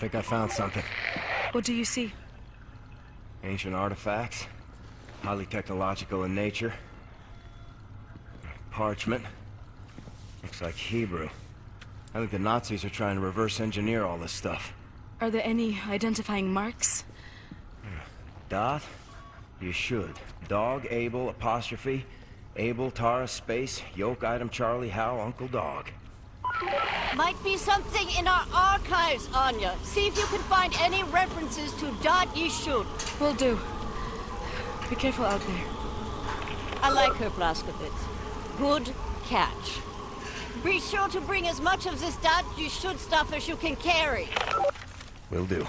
think I found something. What do you see? Ancient artifacts. Highly technological in nature. Parchment. Looks like Hebrew. I think the Nazis are trying to reverse engineer all this stuff. Are there any identifying marks? Dot? You should. Dog, Abel, apostrophe. Abel, Tara, space, yoke item, Charlie, Hal, Uncle Dog. Might be something in our archives, Anya. See if you can find any references to Da'at Yichud. Will do. Be careful out there. I like her, Blazkowicz. Good catch. Be sure to bring as much of this Da'at Yichud stuff as you can carry. Will do.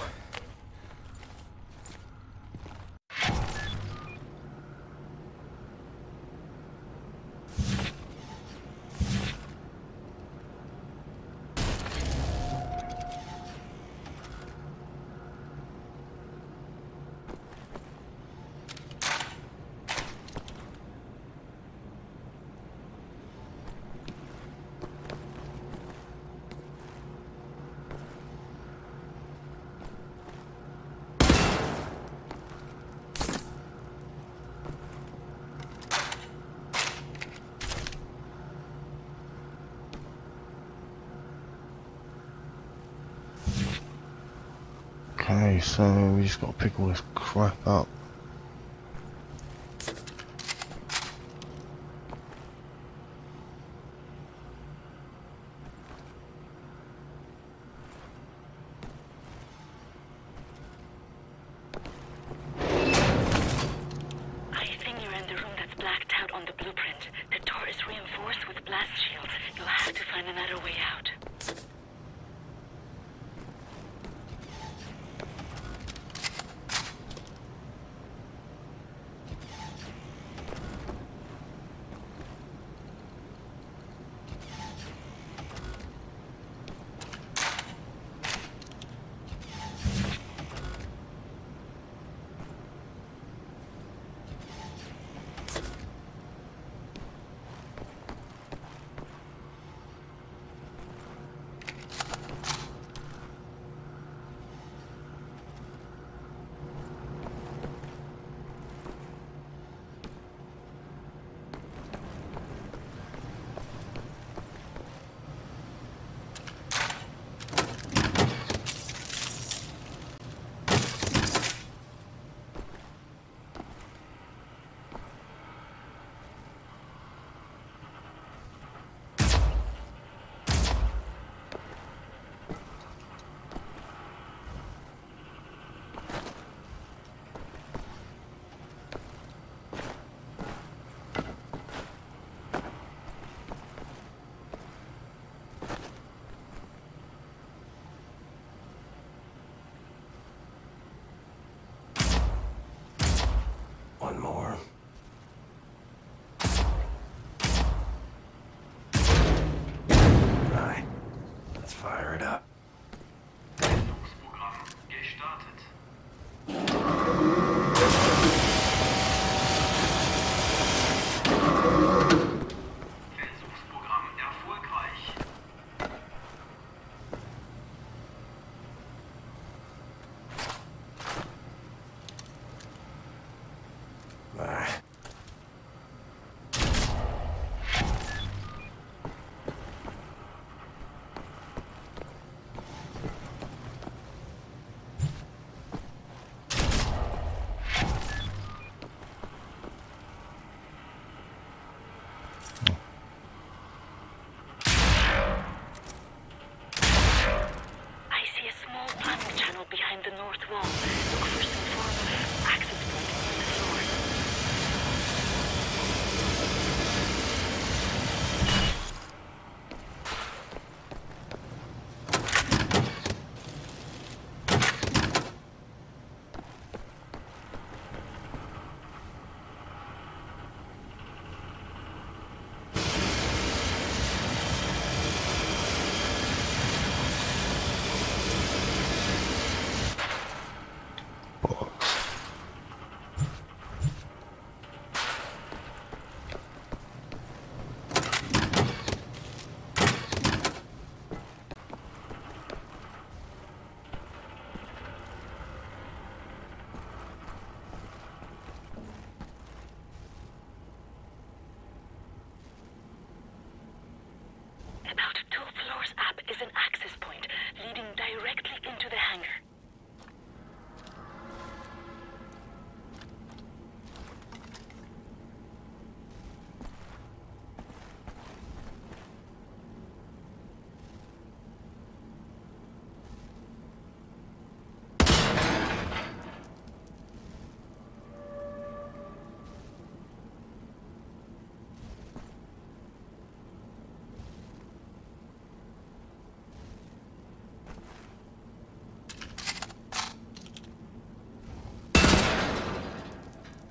So we just got to pick all this crap up.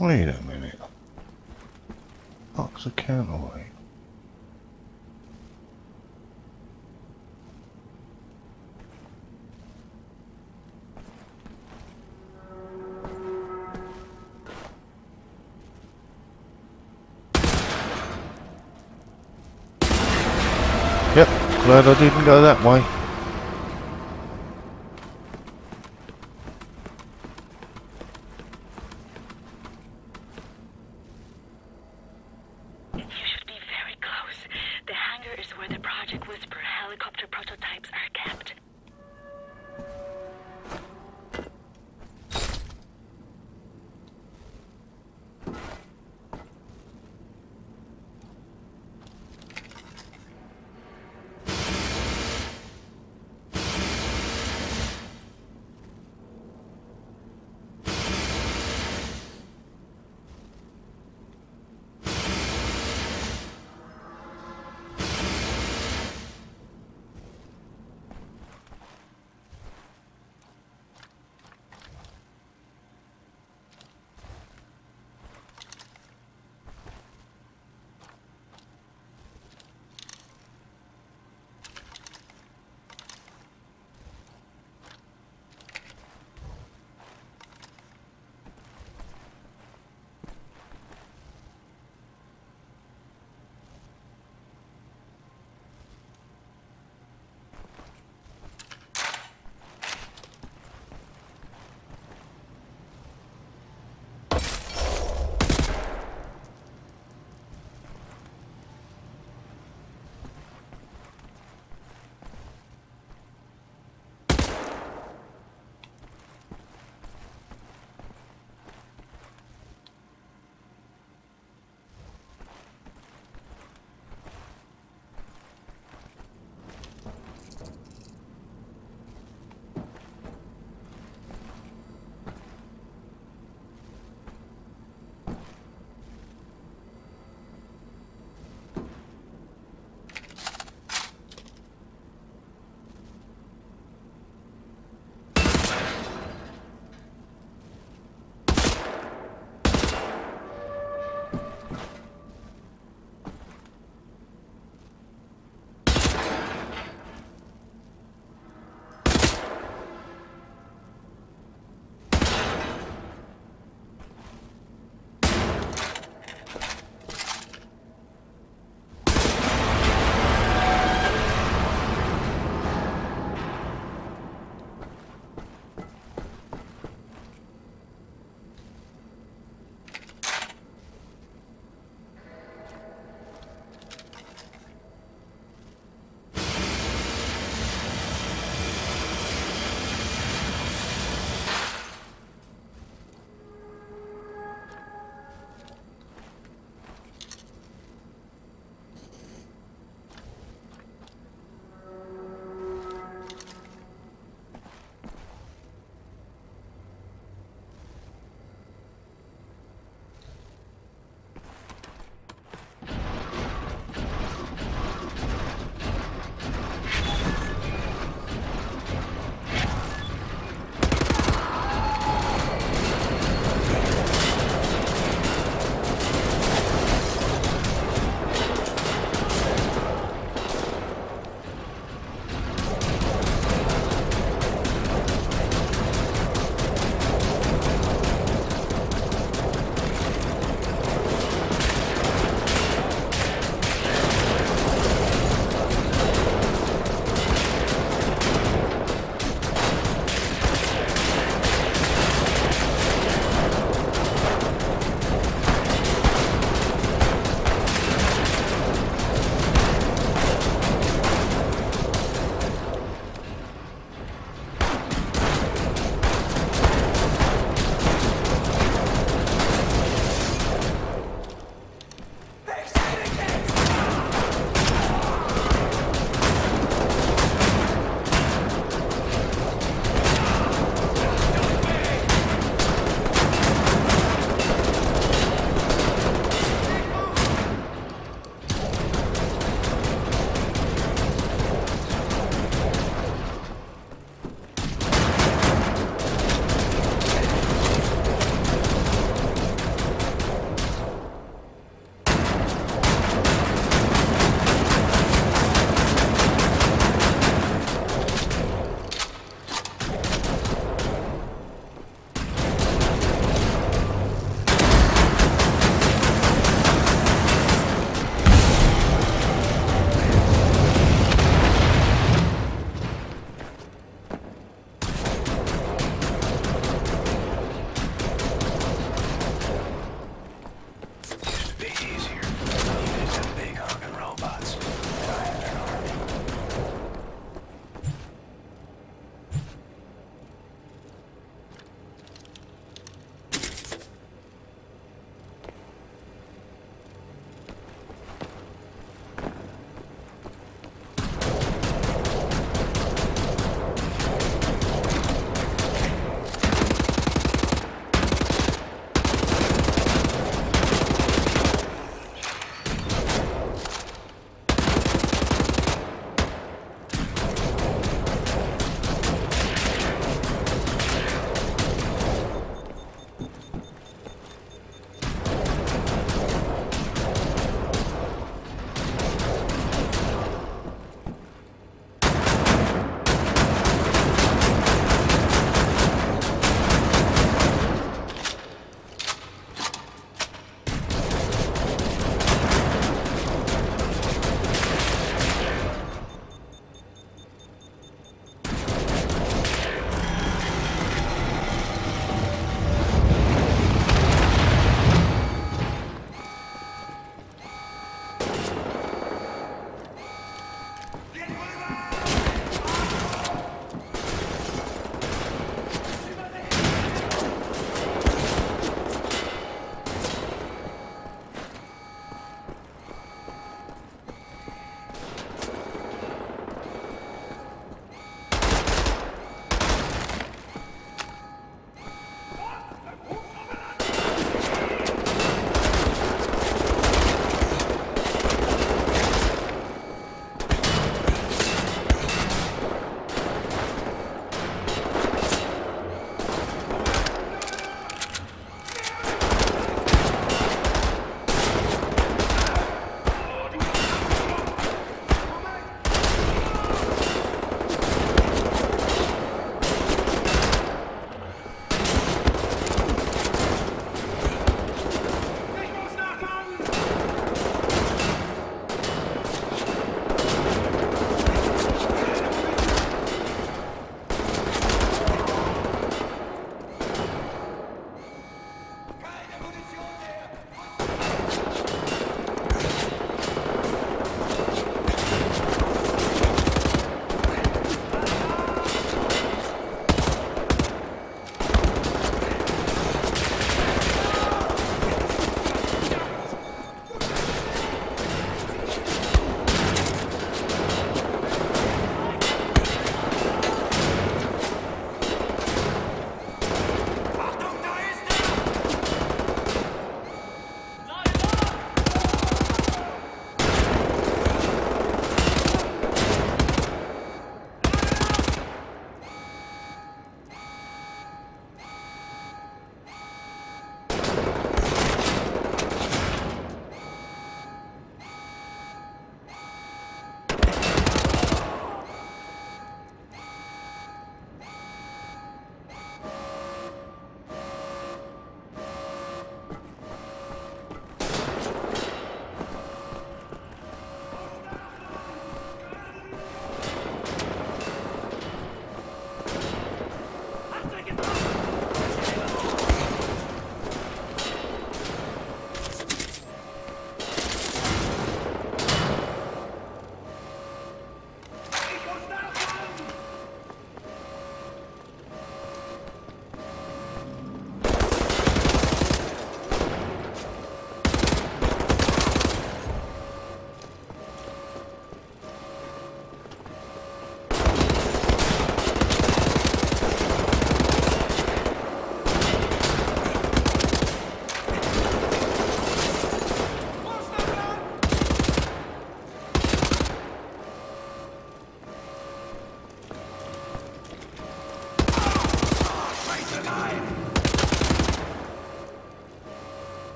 Wait a minute. Fuck's a counterweight? Yep, glad I didn't go that way.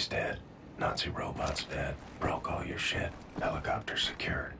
He's dead. Nazi robot's dead. Broke all your shit. Helicopter secured.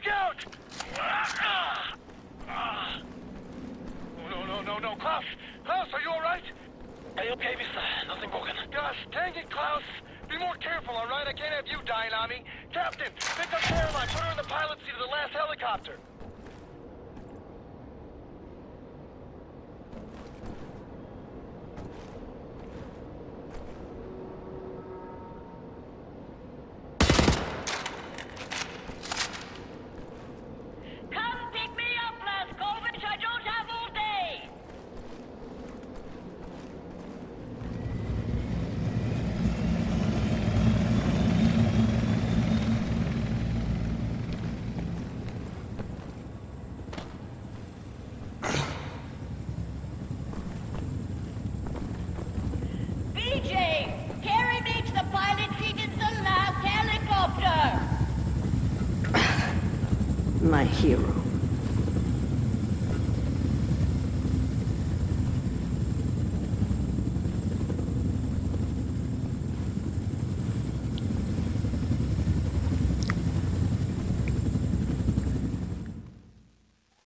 Look out! Oh, no, no, no, no. Klaus! Klaus, are you alright? Are you okay, mister? Nothing broken. Gosh, dang it, Klaus! Be more careful, alright? I can't have you dying on me. Captain, pick up Caroline. Put her in the pilot seat of the last helicopter. Come pick me up, Blazkowicz. I don't have all day. BJ, carry me to the pilot seat. It's the last helicopter. My hero.